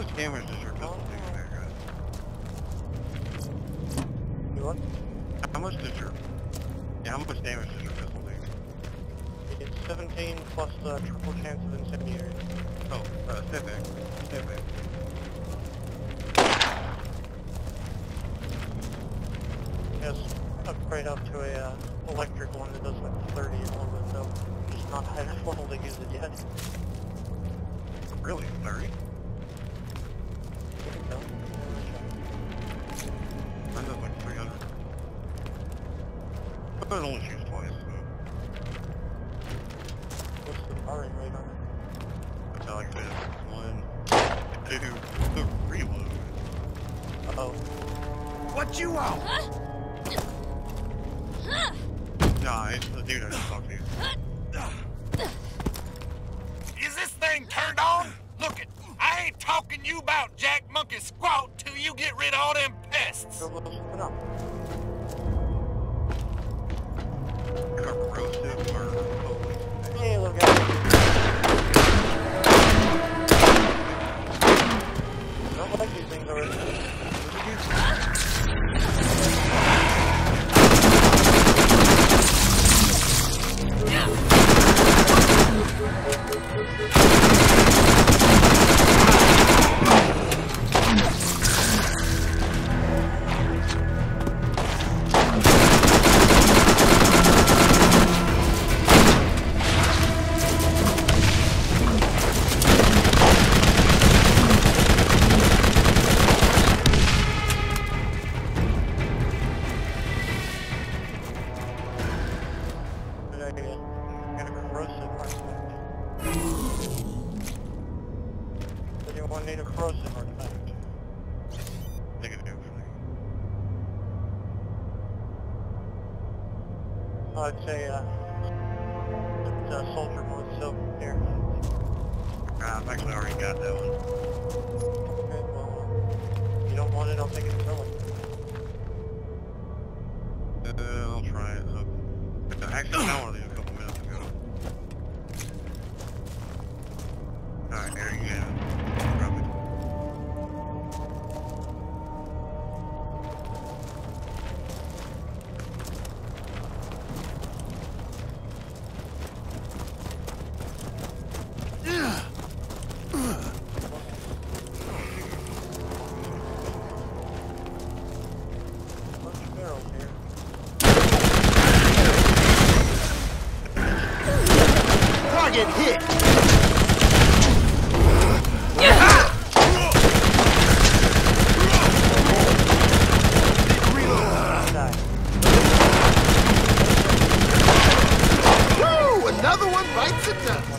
much damage does your pistol do? You what? How much does your... Yeah, how much damage does your pistol do? It's 17 plus the triple chance of incendiary. Oh, uh, step back. Step back. Yes, upgrade up to a uh, electric one that does like 30 in one of them. Just not high enough level to use it yet. Really? 30? No. Mine like 300. But it only shoots twice, so... What's the firing rate on it? I like I one, two, reload. Uh-oh. What you want? Nah, it's the dude I just talked to. Is this thing turned on? Look it, I ain't talking you about Monkey Squat till you get rid of all them pests. I'd say, uh, it's, uh, soldier mode, so here. Ah, I've actually already got that one. Okay, well, uh, you don't want it, I'll take it sell it. Uh, I'll try it. Uh, I actually found one of these a couple minutes ago. Alright, there you go. Target hit. Another one bites the dust.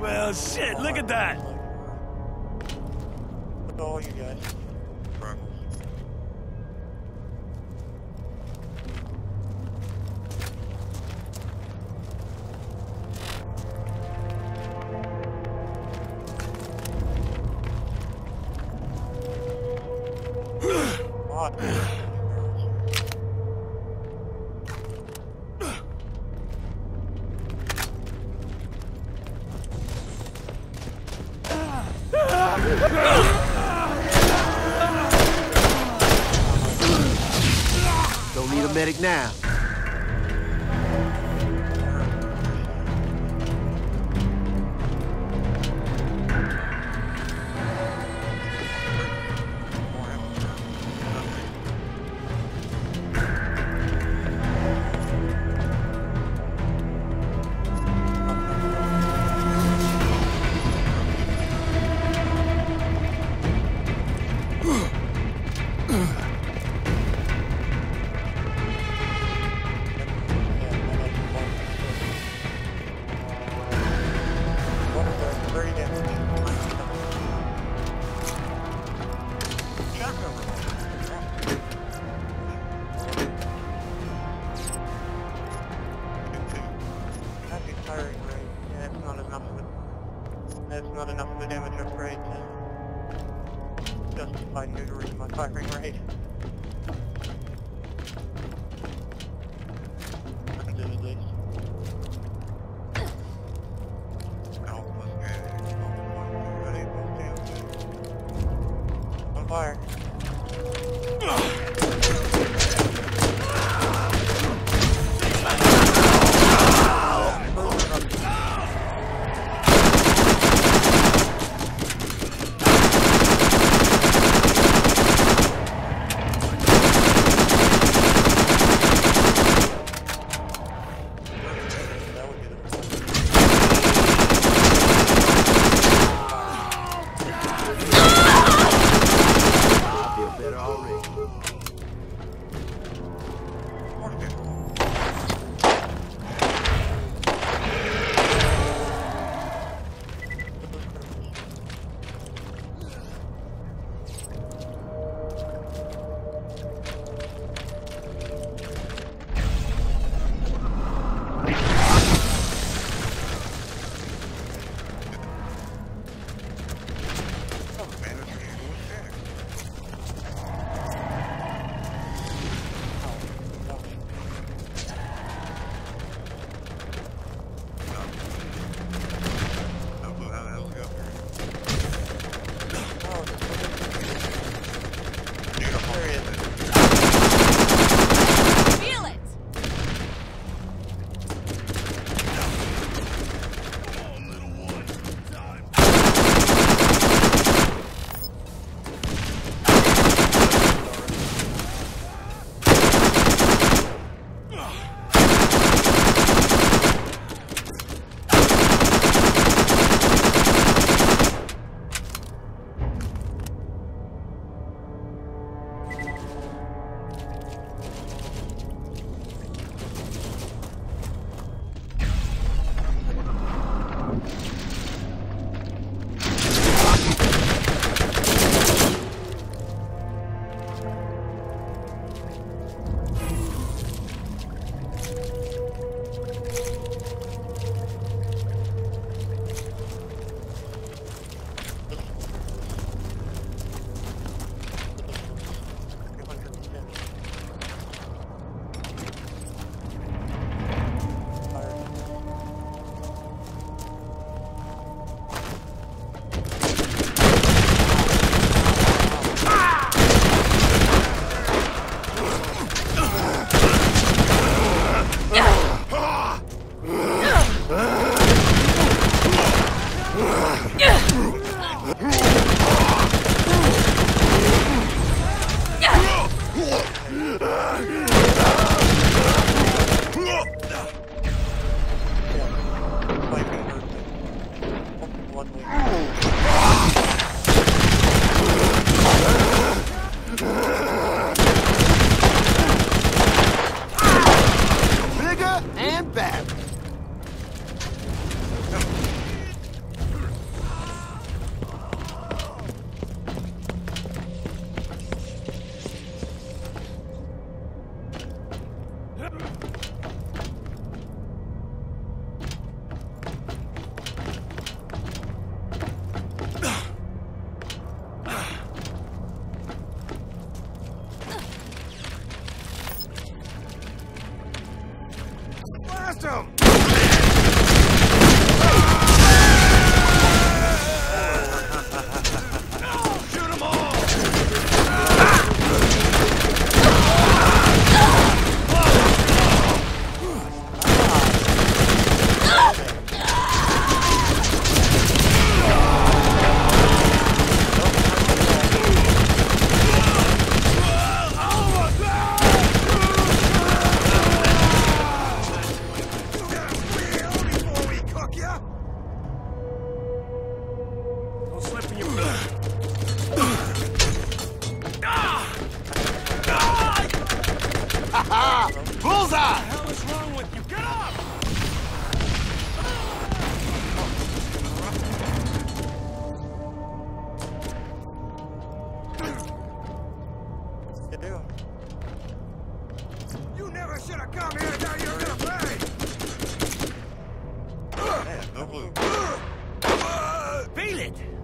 Well, shit, look at that. You guys. Rifles. Lot need a medic now. firing rate. Fire. You do. You never should have come here now you're gonna pay! Man, no blue. Feel it!